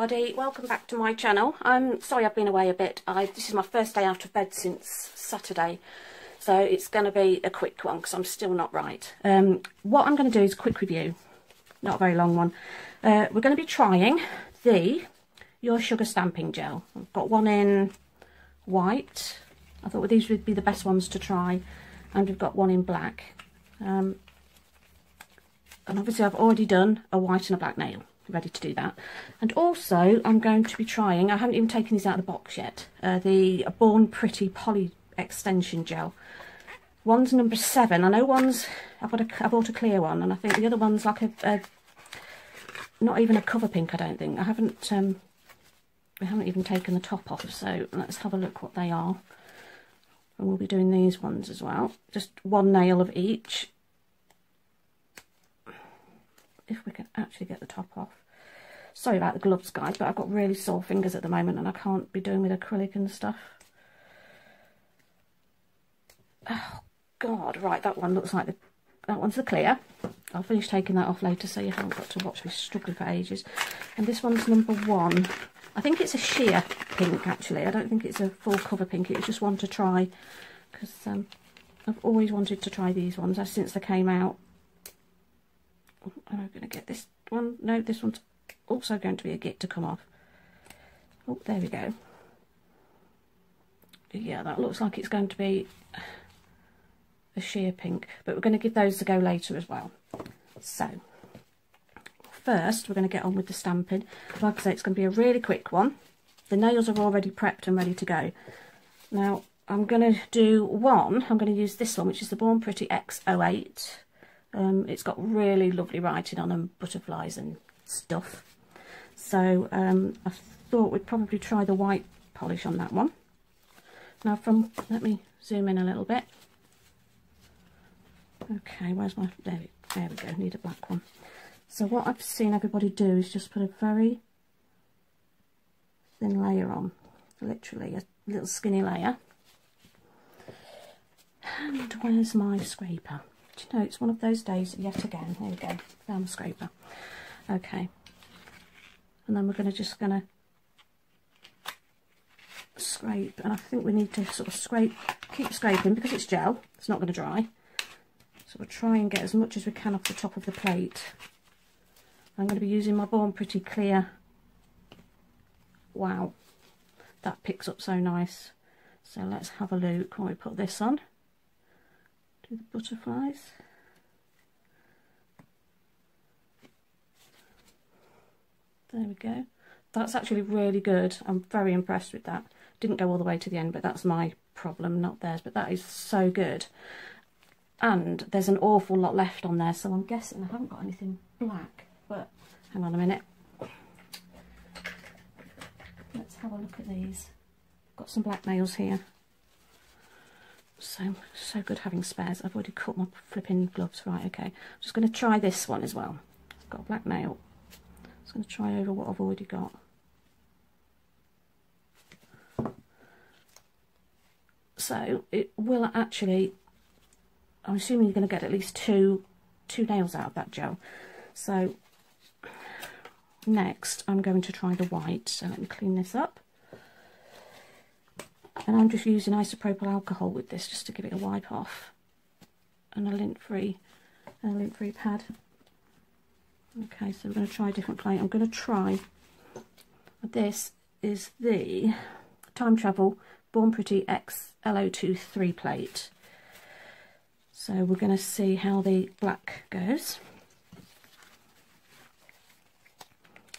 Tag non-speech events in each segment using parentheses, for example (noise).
Everybody, welcome back to my channel. I'm sorry I've been away a bit. I, this is my first day out of bed since Saturday, so it's going to be a quick one because I'm still not right. Um, what I'm going to do is a quick review, not a very long one. Uh, we're going to be trying the Ur Sugar Stamping Gel. I've got one in white. I thought these would be the best ones to try, and we've got one in black. Um, and obviously I've already done a white and a black nail ready to do that. And also, I'm going to be trying, I haven't even taken these out of the box yet, uh, the Born Pretty Poly Extension Gel. One's number seven. I know one's, I've, got a, I bought a clear one, and I think the other one's like a, a not even a cover pink, I don't think. I haven't, um, we haven't even taken the top off, so let's have a look what they are. And we'll be doing these ones as well. Just one nail of each if we can actually get the top off. Sorry about the gloves, guys, but I've got really sore fingers at the moment and I can't be doing with acrylic and stuff. Oh, God. Right, that one looks like the... That one's the clear. I'll finish taking that off later so you haven't got to watch me struggle for ages. And this one's number one. I think it's a sheer pink, actually. I don't think it's a full cover pink. It was just one to try because um, I've always wanted to try these ones since they came out am I going to get this one? No, this one's also going to be a git to come off. Oh, there we go. Yeah, that looks like it's going to be a sheer pink, but we're going to give those a go later as well. So, first we're going to get on with the stamping. Like I say, it's going to be a really quick one. The nails are already prepped and ready to go. Now, I'm going to do one, I'm going to use this one, which is the Born Pretty X08. Um, it's got really lovely writing on them, butterflies and stuff. So um, I thought we'd probably try the white polish on that one. Now from, let me zoom in a little bit. Okay, where's my, there there we go, need a black one. So what I've seen everybody do is just put a very thin layer on, literally a little skinny layer. And where's my scraper? Do you know, it's one of those days yet again. There we go, found the scraper. Okay. And then we're going to just going to scrape. And I think we need to sort of scrape, keep scraping because it's gel. It's not going to dry. So we'll try and get as much as we can off the top of the plate. I'm going to be using my Born Pretty Clear. Wow, that picks up so nice. So let's have a look when we put this on do the butterflies. There we go. That's actually really good. I'm very impressed with that. Didn't go all the way to the end, but that's my problem, not theirs. But that is so good. And there's an awful lot left on there, so I'm guessing I haven't got anything black. But hang on a minute. Let's have a look at these. Got some black nails here. So, so good having spares. I've already cut my flipping gloves. Right, okay. I'm just going to try this one as well. Got a black nail. Just going to try over what I've already got. So, it will actually... I'm assuming you're going to get at least two, two nails out of that gel. So, next I'm going to try the white. So let me clean this up and I'm just using isopropyl alcohol with this just to give it a wipe off and a lint free a lint free pad okay so we're going to try a different plate I'm going to try this is the time travel Born Pretty X LO23 plate so we're going to see how the black goes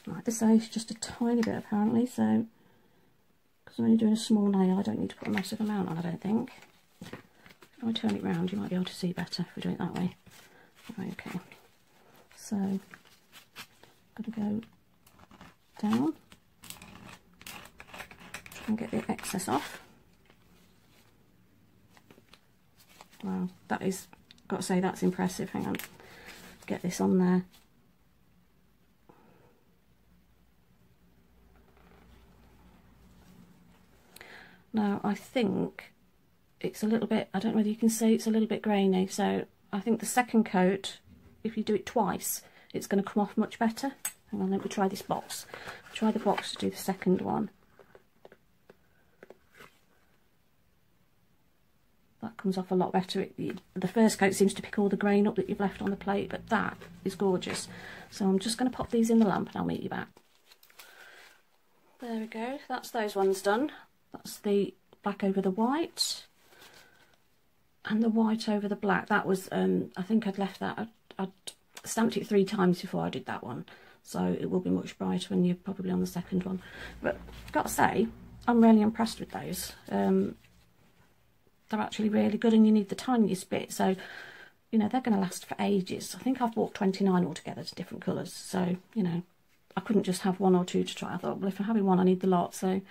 right this is just a tiny bit apparently so because I'm only doing a small nail, I don't need to put a massive amount on, I don't think. If I turn it round, you might be able to see better if we do it that way. Right, okay. So, I'm to go down. And get the excess off. Wow, that is, got to say, that's impressive. Hang on, get this on there. Now I think it's a little bit, I don't know whether you can see, it's a little bit grainy. So I think the second coat, if you do it twice, it's going to come off much better. Hang on, let me try this box. Try the box to do the second one. That comes off a lot better. It, the first coat seems to pick all the grain up that you've left on the plate, but that is gorgeous. So I'm just going to pop these in the lamp and I'll meet you back. There we go, that's those ones done. That's the black over the white and the white over the black. That was, um, I think I'd left that, I'd, I'd stamped it three times before I did that one. So it will be much brighter when you're probably on the second one. But I've got to say I'm really impressed with those. Um, they're actually really good and you need the tiniest bit. So you know they're going to last for ages. I think I've bought 29 altogether to different colours. So you know I couldn't just have one or two to try. I thought well if I'm having one I need the lot. So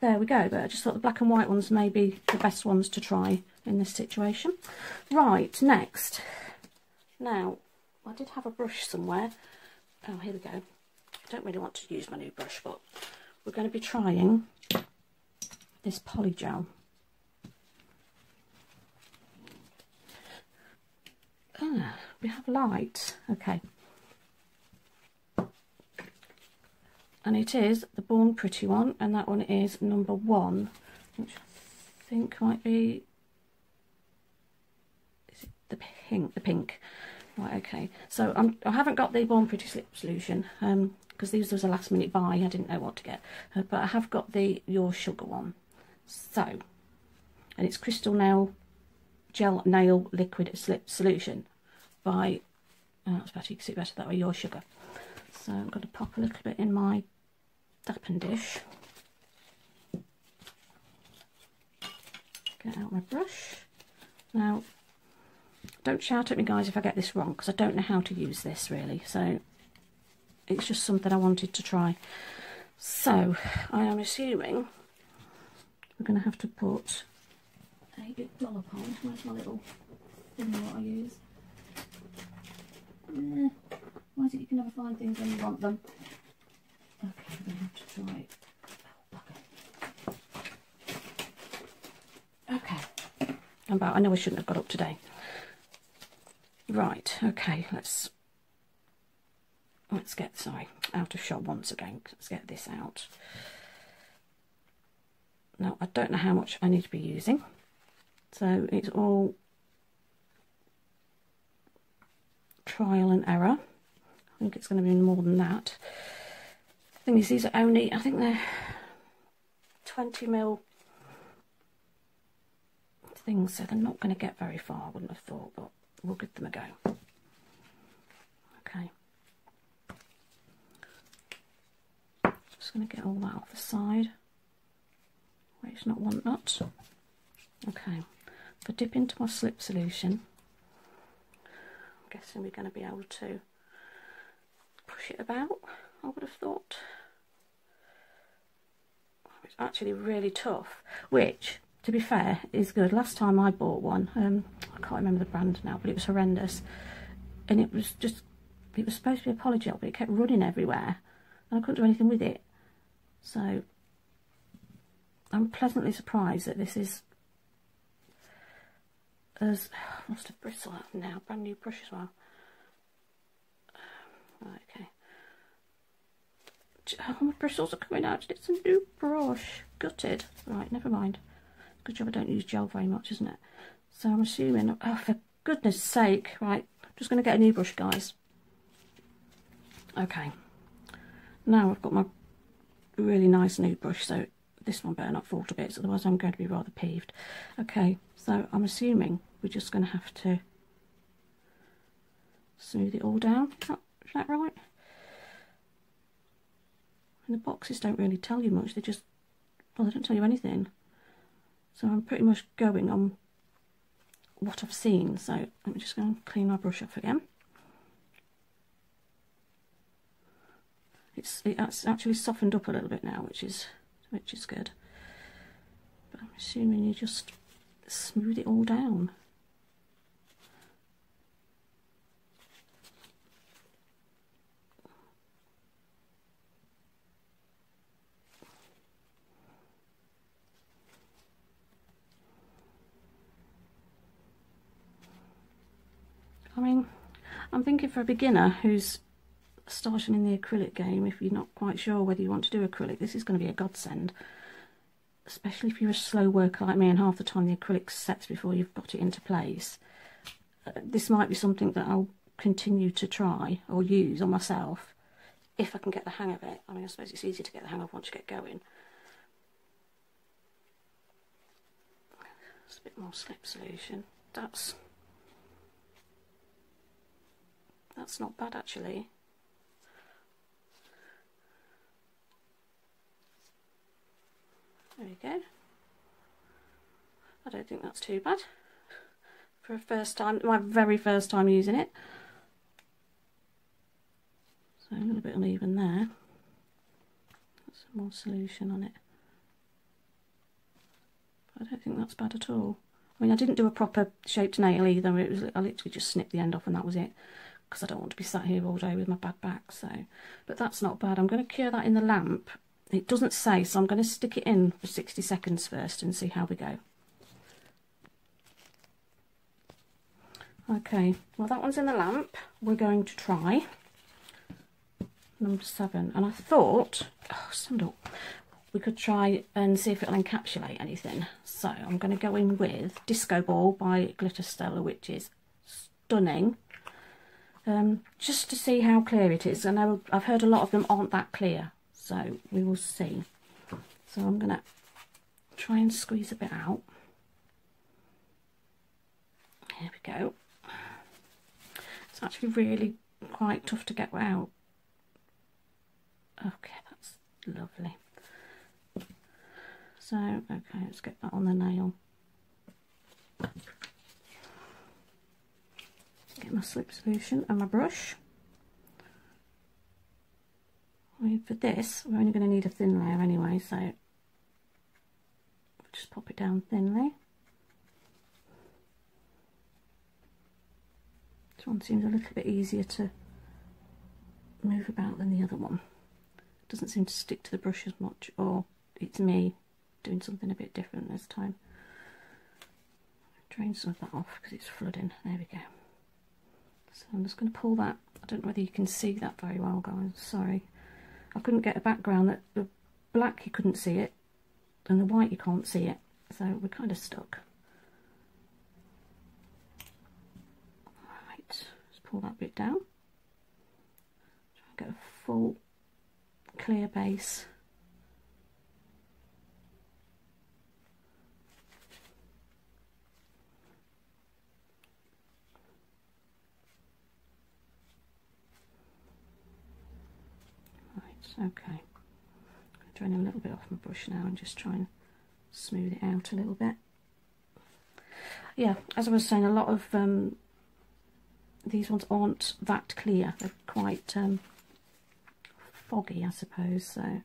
there we go. But I just thought the black and white ones may be the best ones to try in this situation. Right next. Now I did have a brush somewhere. Oh here we go. I don't really want to use my new brush but we're going to be trying this polygel. Ah, we have light. Okay. And it is the Born Pretty one and that one is number one which I think might be is it the pink the pink Right, okay. So I'm, I haven't got the Born Pretty Slip solution because um, these was a last minute buy. I didn't know what to get. Uh, but I have got the Ur Sugar one. So, and it's Crystal Nail Gel Nail Liquid Slip Solution by, oh, that's better, you can see better that way, Ur Sugar. So I'm going to pop a little bit in my dappen dish. Get out my brush. Now, don't shout at me guys if I get this wrong because I don't know how to use this really. So it's just something I wanted to try. So I am assuming we're going to have to put a dollop on where's my little thing that I use? Eh, why is it you can never find things when you want them? Okay we're going to have to try Okay. About, I know I shouldn't have got up today. Right, okay, let's let's get sorry, out of shot once again. Let's get this out. Now I don't know how much I need to be using. So it's all trial and error. I think it's going to be more than that. The thing is, these are only, I think they're 20 mil things, so they're not going to get very far, I wouldn't have thought, but we'll give them a go. Okay. Just going to get all that off the side. Wait, it's not one nut. Okay. If I dip into my slip solution, I'm guessing we're going to be able to push it about, I would have thought. It's actually really tough, which to be fair, is good. Last time I bought one, um, I can't remember the brand now, but it was horrendous. And it was just, it was supposed to be a polygel, but it kept running everywhere. And I couldn't do anything with it. So, I'm pleasantly surprised that this is as, (sighs) must have bristle out now, brand new brush as well. (sighs) okay. Oh, my bristles are coming out. It's a new brush. Gutted. Right, never mind. Good job I don't use gel very much, isn't it? So I'm assuming, oh, for goodness sake, right, I'm just going to get a new brush, guys. Okay. Now I've got my really nice new brush, so this one better not fall to bits, otherwise I'm going to be rather peeved. Okay, so I'm assuming we're just going to have to smooth it all down. Is that, is that right? And the boxes don't really tell you much, they just, well, they don't tell you anything. So I'm pretty much going on what I've seen. So I'm just going to clean my brush off again. It's it's actually softened up a little bit now, which is which is good. But I'm assuming you just smooth it all down. I mean, I'm thinking for a beginner who's starting in the acrylic game, if you're not quite sure whether you want to do acrylic, this is going to be a godsend. Especially if you're a slow worker like me and half the time the acrylic sets before you've got it into place. Uh, this might be something that I'll continue to try or use on myself if I can get the hang of it. I mean, I suppose it's easy to get the hang of once you get going. It's a bit more slip solution. That's that's not bad actually. There we go. I don't think that's too bad for a first time, my very first time using it. So a little bit uneven there. Put some more solution on it. I don't think that's bad at all. I mean, I didn't do a proper shaped nail either. It was I literally just snipped the end off and that was it. Because I don't want to be sat here all day with my bad back. So, But that's not bad. I'm going to cure that in the lamp it doesn't say, so I'm going to stick it in for 60 seconds first and see how we go. Okay, well that one's in the lamp. We're going to try number seven. And I thought, oh, stand up, we could try and see if it'll encapsulate anything. So I'm going to go in with Disco Ball by Glitter Stella, which is stunning. Um, just to see how clear it is. And I know I've heard a lot of them aren't that clear so we will see. So I'm going to try and squeeze a bit out. Here we go. It's actually really quite tough to get out. Okay that's lovely. So okay let's get that on the nail get my slip solution and my brush I mean, for this, we're only going to need a thin layer anyway, so just pop it down thinly. This one seems a little bit easier to move about than the other one. Doesn't seem to stick to the brush as much, or it's me doing something a bit different this time. Drain some of that off because it's flooding. There we go. So I'm just going to pull that. I don't know whether you can see that very well, guys. Sorry. I couldn't get a background that the black you couldn't see it and the white you can't see it so we're kind of stuck right let's pull that bit down try and get a full clear base okay. Drain a little bit off my brush now and just try and smooth it out a little bit. Yeah, as I was saying, a lot of um, these ones aren't that clear. They're quite um, foggy, I suppose. So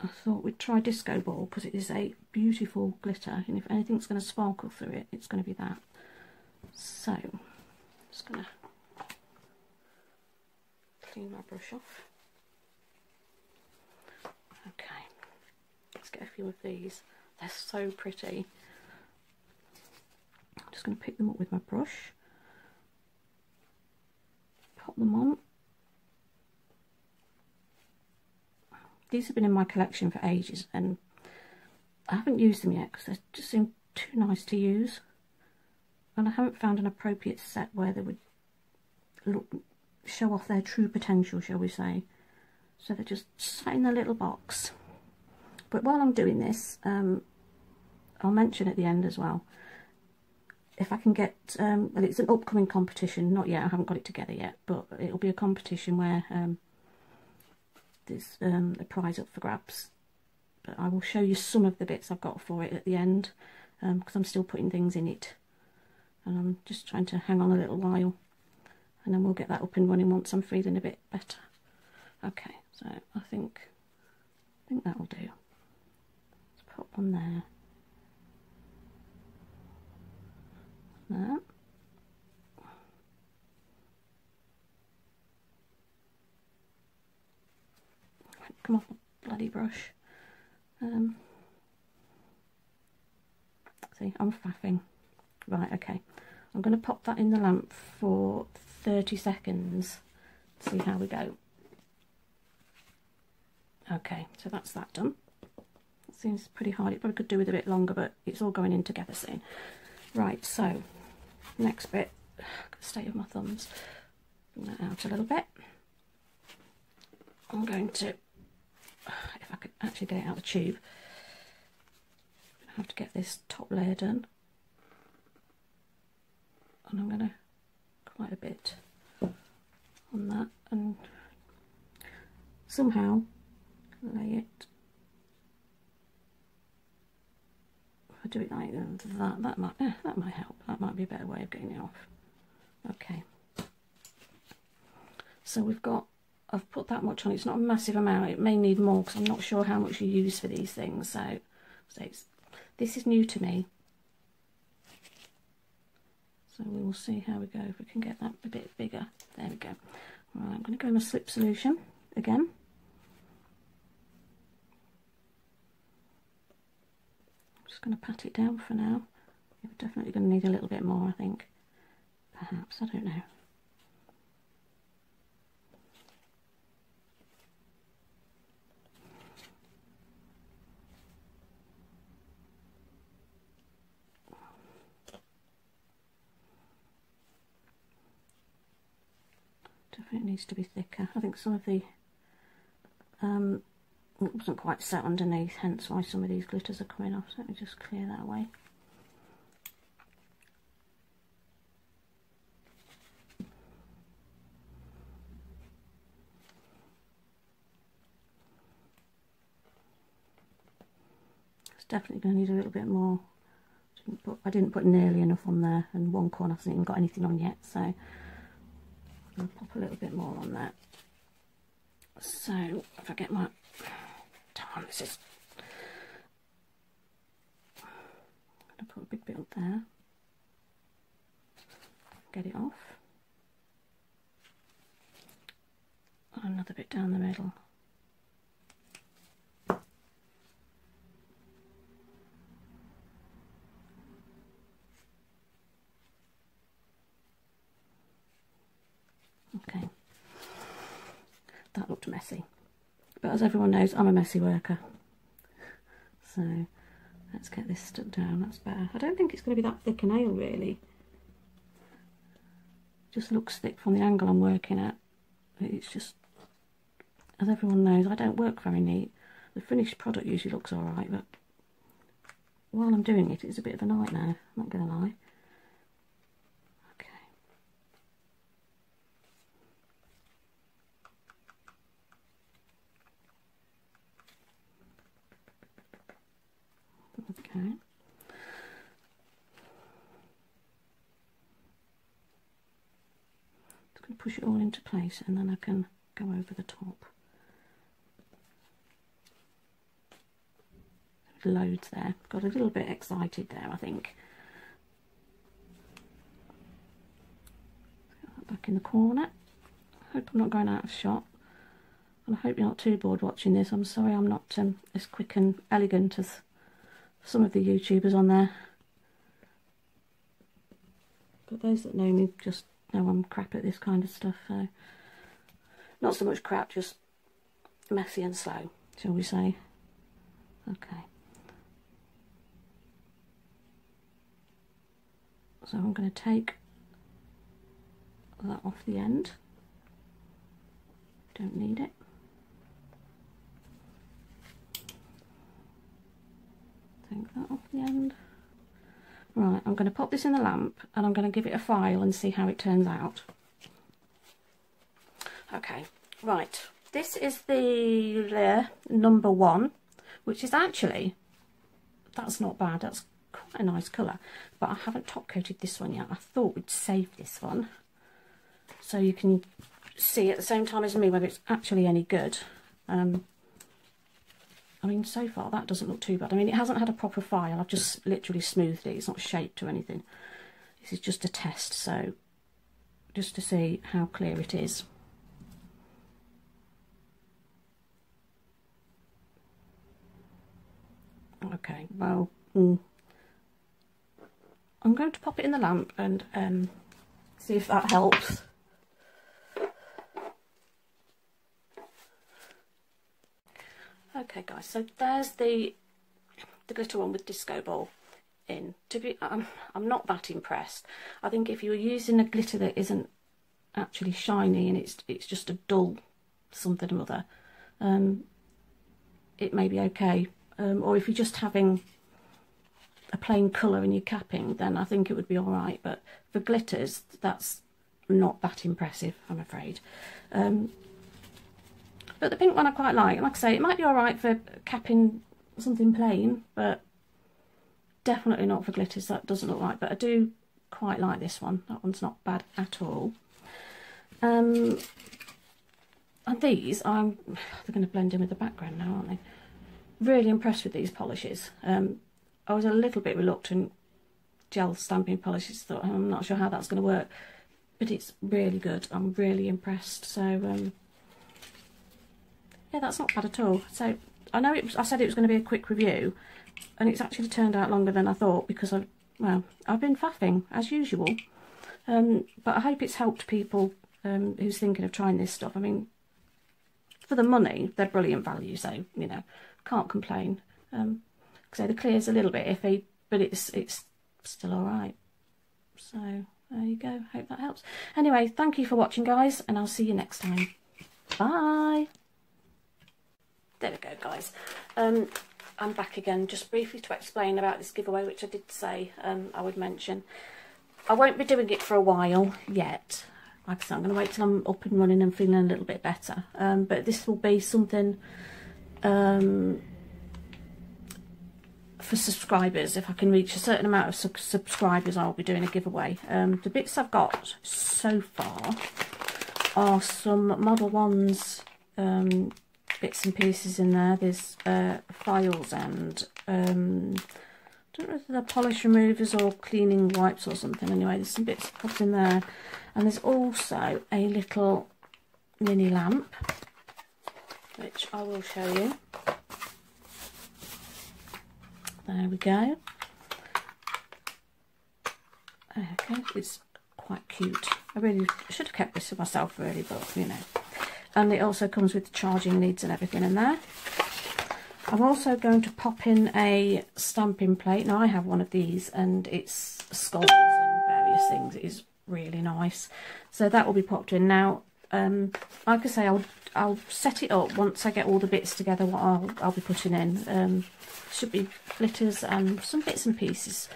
I thought we'd try Disco Ball because it is a beautiful glitter, and if anything's going to sparkle through it, it's going to be that. So I'm just going to clean my brush off. Okay, let's get a few of these. They're so pretty. I'm just going to pick them up with my brush, pop them on. These have been in my collection for ages and I haven't used them yet because they just seem too nice to use. And I haven't found an appropriate set where they would look show off their true potential, shall we say. So they're just sat in a little box. But while I'm doing this, um, I'll mention at the end as well, if I can get, um, well it's an upcoming competition, not yet, I haven't got it together yet, but it'll be a competition where um, there's um, a prize up for grabs. But I will show you some of the bits I've got for it at the end, because um, I'm still putting things in it. And I'm just trying to hang on a little while, and then we'll get that up and running once I'm feeling a bit better. Okay. So I think I think that'll do. Put one there. There. Come off the bloody brush. Um, see, I'm faffing. Right, okay. I'm going to pop that in the lamp for 30 seconds see how we go. Okay, so that's that done. Seems pretty hard. It probably could do with a bit longer, but it's all going in together soon. Right, so next bit, state of my thumbs. Bring that out a little bit. I'm going to, if I could actually get it out of the tube, I have to get this top layer done. And I'm going to quite a bit on that and somehow lay it I do it like that that might eh, that might help. That might be a better way of getting it off. Okay. So we've got I've put that much on. It's not a massive amount. It may need more because I'm not sure how much you use for these things. So, so this is new to me. So we will see how we go. If we can get that a bit bigger. There we go. Right I'm going to go in my slip solution again just going to pat it down for now. You're definitely going to need a little bit more, I think. Perhaps, I don't know. Definitely needs to be thicker. I think some of the um, it wasn't quite set underneath, hence why some of these glitters are coming off. So let me just clear that away. It's definitely going to need a little bit more. Didn't put, I didn't put nearly enough on there, and one corner hasn't even got anything on yet, so I'll pop a little bit more on that. So if I get my this is. I'm going to put a big bit up there. Get it off. Another bit down the middle. Okay, that looked messy. But as everyone knows, I'm a messy worker. So let's get this stuck down. That's better. I don't think it's going to be that thick a nail, really. just looks thick from the angle I'm working at. It's just, as everyone knows, I don't work very neat. The finished product usually looks alright, but while I'm doing it, it's a bit of a nightmare, I'm not going to lie. Just going to push it all into place and then I can go over the top. Loads there. Got a little bit excited there, I think. Back in the corner. Hope I'm not going out of shot. And I hope you're not too bored watching this. I'm sorry I'm not um, as quick and elegant as some of the YouTubers on there. But those that know me just know I'm crap at this kind of stuff. So not so much crap, just messy and slow, shall we say. Okay. So I'm going to take that off the end. Don't need it. That off the end. Right, I'm going to pop this in the lamp and I'm going to give it a file and see how it turns out. Okay, right, this is the layer number one, which is actually, that's not bad, that's quite a nice colour, but I haven't top coated this one yet. I thought we'd save this one so you can see at the same time as me whether it's actually any good. Um, I mean, so far that doesn't look too bad. I mean, it hasn't had a proper file. I've just literally smoothed it. It's not shaped or anything. This is just a test, so just to see how clear it is. Okay, well, mm, I'm going to pop it in the lamp and um, see if that helps. Okay guys, so there's the the glitter one with disco ball in. To be, I'm, I'm not that impressed. I think if you're using a glitter that isn't actually shiny and it's it's just a dull something or other, um, it may be okay. Um, or if you're just having a plain colour in your capping, then I think it would be all right. But for glitters, that's not that impressive, I'm afraid. Um, but the pink one I quite like. Like I say, it might be all right for capping something plain, but definitely not for glitters. That doesn't look right. But I do quite like this one. That one's not bad at all. Um, and these, I'm (sighs) they're going to blend in with the background now, aren't they? Really impressed with these polishes. Um, I was a little bit reluctant gel stamping polishes. Thought I'm not sure how that's going to work, but it's really good. I'm really impressed. So um, yeah, that's not bad at all. So I know it was, I said it was going to be a quick review, and it's actually turned out longer than I thought because I well I've been faffing as usual. Um, but I hope it's helped people um, who's thinking of trying this stuff. I mean, for the money, they're brilliant value, so you know, can't complain. Um, so the clear's a little bit iffy, but it's it's still all right. So there you go. Hope that helps. Anyway, thank you for watching, guys, and I'll see you next time. Bye. There we go, guys. Um, I'm back again, just briefly to explain about this giveaway, which I did say um, I would mention. I won't be doing it for a while yet. Like I said, I'm going to wait till I'm up and running and feeling a little bit better. Um, but this will be something um, for subscribers. If I can reach a certain amount of su subscribers, I'll be doing a giveaway. Um, the bits I've got so far are some Modelones um, bits and pieces in there. There's uh, files and um, I don't know if they're polish removers or cleaning wipes or something. Anyway, there's some bits in there. And there's also a little mini lamp, which I will show you. There we go. Okay, it's quite cute. I really should have kept this for myself really, but you know. And it also comes with the charging leads and everything in there. I'm also going to pop in a stamping plate. Now I have one of these and it's skulls and various things. It is really nice. So that will be popped in. Now, um, like I say, I'll I'll set it up once I get all the bits together what I'll, I'll be putting in. Um, should be glitters and some bits and pieces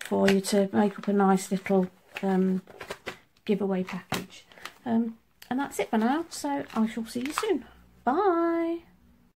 for you to make up a nice little um, giveaway package. Um, and that's it for now, so I shall see you soon. Bye!